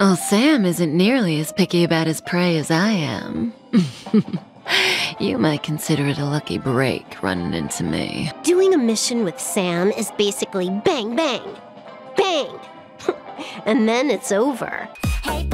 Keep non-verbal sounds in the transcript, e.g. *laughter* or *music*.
Well, Sam isn't nearly as picky about his prey as I am. *laughs* you might consider it a lucky break running into me. Doing a mission with Sam is basically bang, bang, bang. *laughs* and then it's over. Hey,